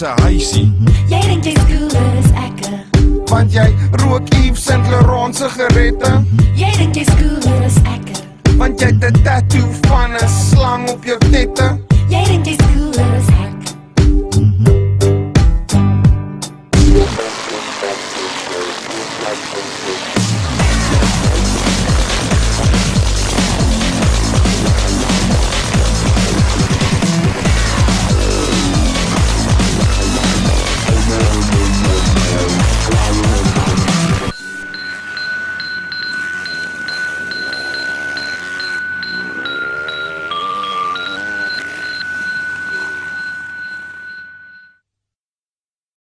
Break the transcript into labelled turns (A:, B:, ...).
A: se huisie. Jy dink jy's cool as ek. Want jy rook Yves Saint Laurent se gerette.
B: Jy dink jy's cool as ek.
A: Want jy het 'n tattoo van 'n slang op jou tette.